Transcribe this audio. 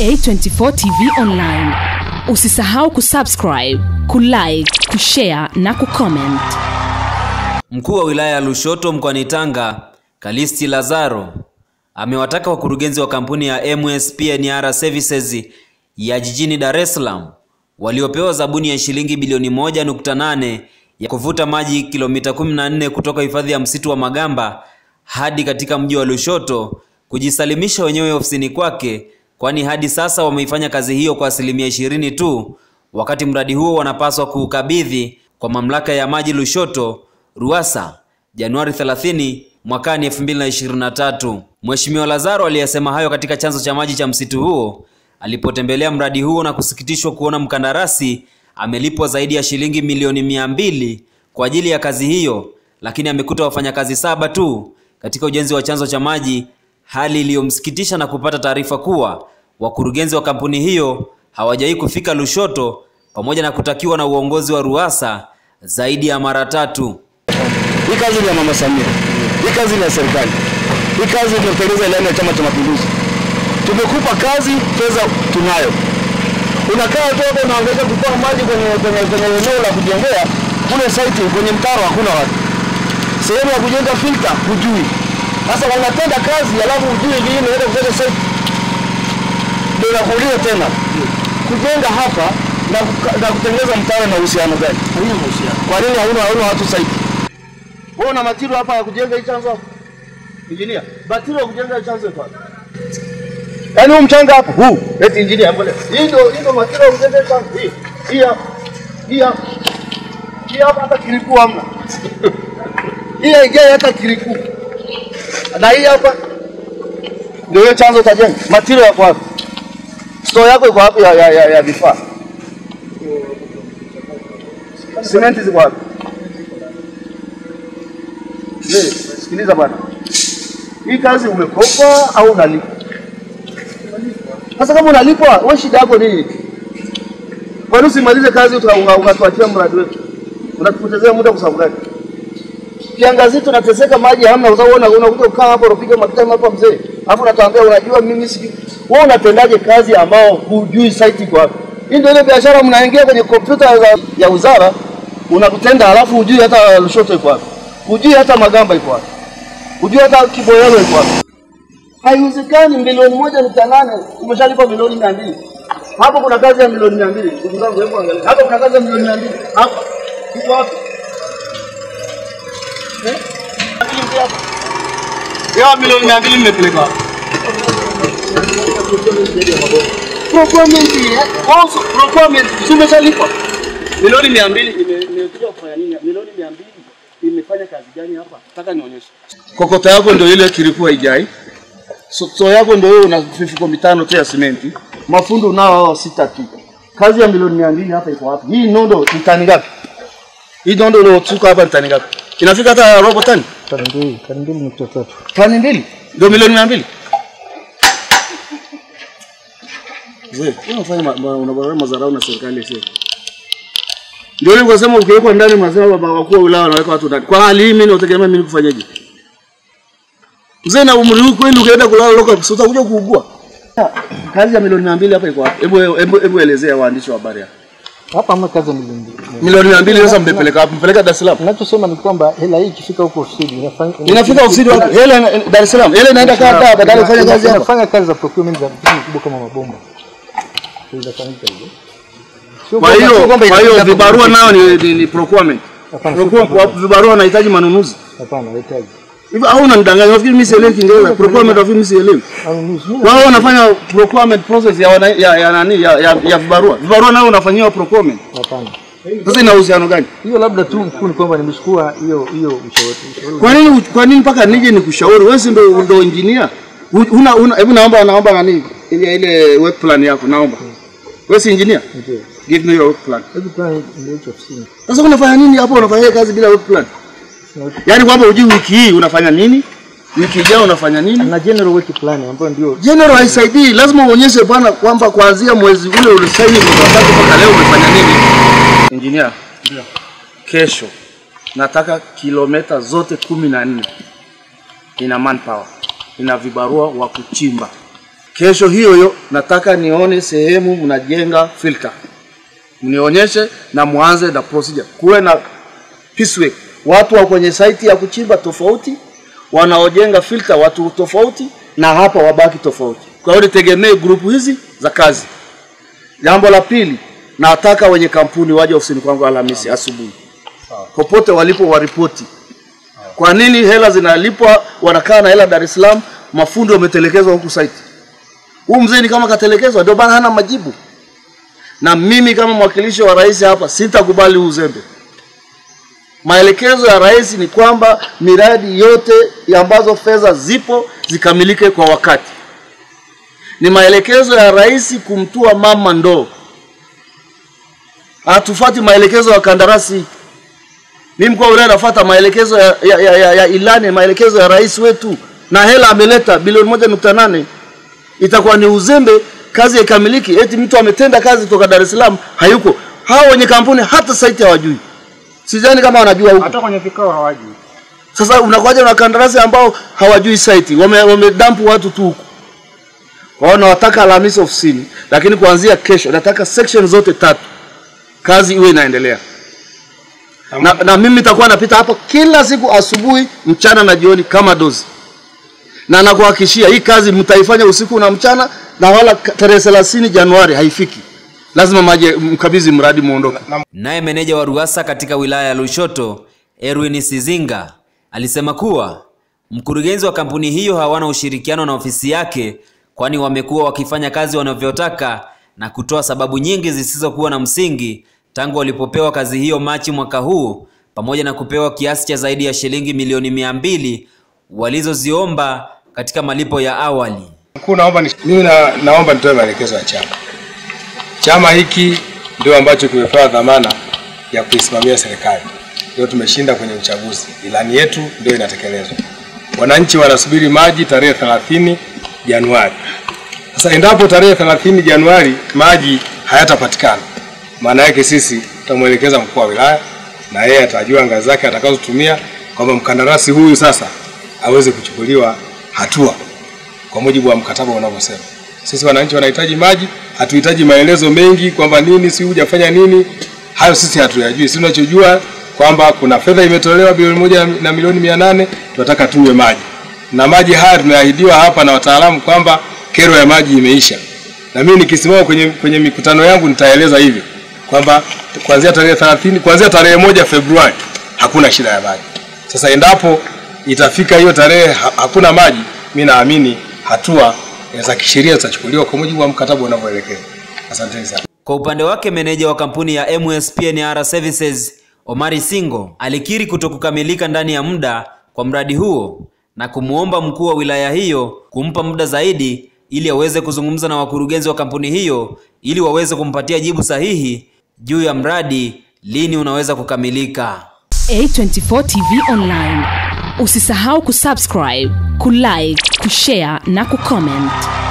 A24 TV Online. Usisahau kusubscribe, kulike, kushare na kucomment. Mkuu wa wilaya ya Lushoto mkoani Tanga, Kalisti Lazaro, amewataka wakurugenzi wa kampuni ya mspnr Services ya jijini Dar es Salaam waliopewa zabuni ya shilingi bilioni moja nukta nane ya kuvuta maji kilomita 14 kutoka hifadhi ya msitu wa Magamba hadi katika mji wa Lushoto kujisalimisha wenyewe ofisini kwake, kwani hadi sasa wameifanya kazi hiyo kwa asilimia ishirini tu, wakati mradi huo wanapaswa kuukabidhi kwa mamlaka ya maji Lushoto RUWASA Januari 30 mwakani 2023. Mheshimiwa Lazaro aliyesema hayo katika chanzo cha maji cha msitu huo alipotembelea mradi huo na kusikitishwa kuona mkandarasi amelipwa zaidi ya shilingi milioni mia mbili kwa ajili ya kazi hiyo, lakini amekuta wafanyakazi saba tu katika ujenzi wa chanzo cha maji, hali iliyomsikitisha na kupata taarifa kuwa wakurugenzi wa kampuni hiyo hawajawahi kufika Lushoto pamoja na kutakiwa na uongozi wa RUWASA zaidi ya mara tatu. Hii kazi ni ya Mama Samia, hii kazi ni ya serikali, hii kazi tunatekeleza ilani ya Chama cha Mapinduzi. Tumekupa kazi, fedha tunayo. Unakaa tu hapo unaangalia kutoa maji kwenye kwenye kwenye eneo la kujengea kule site, kwenye mtaro hakuna watu, sehemu ya kujenga filter hujui. Sasa wanatenda kazi alafu ujue lini unaenda kujenga site. Ndio nakuuliza tena, kujenga hapa na, na kutengeneza mtaro na uhusiano gani? Haina uhusiano. Kwa nini hauna hauna watu site? Wewe una matiro hapa ya kujenga hii chanzo hapo? Injinia, batiro ya kujenga hii chanzo hapa. Yaani huu mchanga hapo huu, eti injinia hapo leo. Hii ndio hii ndio matiro ya kujenga hii chanzo. Hii. Hii hapa. Hii hapa. Hii hapa hata kiliku hamna. Hii haijai hata kiliku. Na hii hapa ndio hiyo chanzo cha jengo. Matiro yako wapi? Store yako iko wapi ya ya, ya, ya vifaa? Simenti ziko wapi? Sikiliza bwana, hii kazi umekopa au unalipa? Sasa kama unalipwa, wewe shida yako nini? Kwa nini usimalize kazi ukatuachia mradi wetu? Unatupotezea muda kwa sababu gani? Kiangazi tunateseka, maji hamna, kwa sababu una- unakuja kukaa hapo unapiga makutano hapa mzee, alafu unatuambia unajua mimi sijui. Wewe unatendaje kazi ambao hujui site iko wapi? Hii ndio ile biashara mnaingia kwenye kompyuta ya, wizara unakutenda, alafu hujui hata Lushoto iko wapi, hujui hata Magamba iko wapi, hujui hata Kiboyelo iko wapi. Haiwezekani, milioni moja nukta nane umeshalipa milioni mia mbili hapo kuna kazi ya milioni mia mbili ndugu zangu, hebu angalia hapo, kuna kazi ya milioni mia mbili hapa iko wapi? Eh? Milioni mia mbili nimepeleka umeshalipa milioni mia mbili? Milioni mia mbili imefanya kazi gani hapa? Nataka nionyeshe. Kokota yako ndio ile kilikuwa ijai so, so yako ndio hiyo una vifuko mitano tu ya simenti, mafundo unao hao sita tu. Kazi ya milioni mia mbili hapa iko wapi? Hii nondo ni tani ngapi? Hii nondo uliotuka hapa ni tani ngapi? Inafika hata robo tani? Tani mbili, tani mbili nukta tatu. Tani mbili ndio milioni mia mbili. Unafanya unabarara madharau na serikali sio? Ndio ile ukasema ukiwekwa ndani mnasema baba wakuu wa wilaya wanaweka watu ndani. Kwa hali hii mimi nategemea mimi kufanyaje? Mzee na umri huu kweli ukienda kulala loka sio utakuja kuugua. Kazi ya milioni mia mbili hapa iko wapi? Hebu hebu hebu elezea waandishi wa habari hapa. Hapa hamna kazi milioni mbili. Milioni mia mbili sasa mmepeleka wapi? Mpeleka Dar es Salaam. Ninachosema ni kwamba hela hii ikifika huko ofisini inafanya Inafika ofisini wapi? Hela Dar es Salaam. Hela inaenda kaa kaa badala ya kufanya kazi hapa. Inafanya kazi za procurement za vitu vikubwa kama mabomba. Inafanyika hivyo. Kwa hiyo kwa hiyo vibarua nao ni, ni, ni procurement. Vibarua nahitaji manunuzi. Hapana, hahitaji. Hivi au unanidanganya? Unafikiri mimi sielewi Kiingereza. Procurement nafikiri mimi sielewi. Wao wanafanya procurement process ya wana, ya, ya nani ya, ya, ya vibarua. Vibarua nao unafanyiwa procurement. Hapana. Sasa ina uhusiano gani? Hiyo labda tu mkuu ni kwamba nimechukua hiyo hiyo ushauri. Kwa nini kwa nini mpaka nije nikushauri? Wewe si ndio ndio engineer. Una una hebu naomba naomba nani ile ile work plan yako naomba. Wewe si engineer? Ndio. Give me your work plan. Hebu plan ndio ofisini. Sasa unafanya nini hapo unafanya kazi bila work plan? Yaani kwamba hujui wiki hii unafanya nini? Wiki ijayo unafanya nini? Na general wiki plan ambayo ndio General haisaidii, lazima uonyeshe bwana kwamba kuanzia mwezi ule ulisaini mkataba mpaka leo umefanya nini. Engineer, ndio. Kesho. Nataka kilomita zote kumi na nne. Ina manpower, ina vibarua wa kuchimba. Kesho hiyo hiyo nataka nione sehemu mnajenga filter, mnionyeshe na mwanze na procedure, kuwe na piecework, watu wa kwenye saiti ya kuchimba tofauti, wanaojenga filter watu tofauti, na hapa wabaki tofauti. Kwa hiyo nitegemee grupu hizi za kazi. Jambo la pili, nataka wenye kampuni waje ofisini kwangu Alhamisi asubuhi, popote walipo waripoti. Kwa nini hela zinalipwa, wanakaa na hela Dar es Salaam, mafundi wametelekezwa huku site. huu mzee ni kama katelekezwa, ndio maana hana majibu. Na mimi kama mwakilishi wa rais hapa sitakubali uzembe. Maelekezo ya rais ni kwamba miradi yote ambazo fedha zipo zikamilike kwa wakati. Ni maelekezo ya rais kumtua mama ndoo. Hatufati maelekezo ya kandarasi. Mimi mkuu wa wilaya maelekezo ya, ya, ya, ya, ya ilani, maelekezo ya rais wetu, na hela ameleta bilioni moja nukta nane. Itakuwa ni uzembe kazi ikamiliki, eti mtu ametenda kazi kutoka Dar es Salaam hayuko. Hao wenye kampuni hata saiti hawajui, sidhani kama wanajua huko. Hata kwenye vikao hawaji. Sasa unakuja na kandarasi ambao hawajui site, wame, wamedampu watu tu huko. Kwa hiyo nawataka Alhamisi ofisini, lakini kuanzia kesho nataka section zote tatu kazi iwe inaendelea na, na mimi nitakuwa napita hapo kila siku asubuhi, mchana na jioni kama dozi, na nakuhakikishia hii kazi mtaifanya usiku na mchana, na wala tarehe 30 Januari haifiki, lazima maji mkabidhi mradi muondoke. Naye meneja wa RUWASA katika wilaya ya Lushoto, Erwin Sizinga, alisema kuwa mkurugenzi wa kampuni hiyo hawana ushirikiano na ofisi yake, kwani wamekuwa wakifanya kazi wanavyotaka na kutoa sababu nyingi zisizokuwa na msingi tangu walipopewa kazi hiyo Machi mwaka huu, pamoja na kupewa kiasi cha zaidi ya shilingi milioni mia mbili walizoziomba katika malipo ya awali. Mkuu, naomba ni, mimi na, naomba nitoe maelekezo ya chama. Chama hiki ndio ambacho kimepewa dhamana ya kuisimamia serikali, ndio tumeshinda kwenye uchaguzi, ilani yetu ndio inatekelezwa. Wananchi wanasubiri maji tarehe 30 Januari. Sasa endapo tarehe 30 Januari maji hayatapatikana, maana yake sisi tutamwelekeza mkuu wa wilaya na yeye atajua ngazi zake atakazotumia kwamba mkandarasi huyu sasa aweze kuchukuliwa hatua kwa mujibu wa mkataba unavyosema. Sisi wananchi wanahitaji maji, hatuhitaji maelezo mengi kwamba nini si hujafanya nini. Hayo sisi hatuyajui. Sisi tunachojua kwamba kuna fedha imetolewa bilioni moja na milioni mia nane tunataka tuwe maji, na maji haya tumeahidiwa hapa na wataalamu kwamba kero ya maji imeisha, na mimi nikisimama kwenye, kwenye mikutano yangu nitaeleza hivyo kwamba kuanzia tarehe 30 kuanzia tarehe moja Februari hakuna shida ya maji. Sasa endapo itafika hiyo tarehe hakuna maji, mi naamini hatua za kisheria zitachukuliwa kwa mujibu wa mkataba unavyoelekeza. Asanteni sana. Kwa upande wake meneja wa kampuni ya MS PNR Services Omari Singo alikiri kutokukamilika ndani ya muda kwa mradi huo na kumwomba mkuu wa wilaya hiyo kumpa muda zaidi ili aweze kuzungumza na wakurugenzi wa kampuni hiyo ili waweze kumpatia jibu sahihi juu ya mradi lini unaweza kukamilika. A24 TV Online. Usisahau kusubscribe, kulike, kushare na kucomment.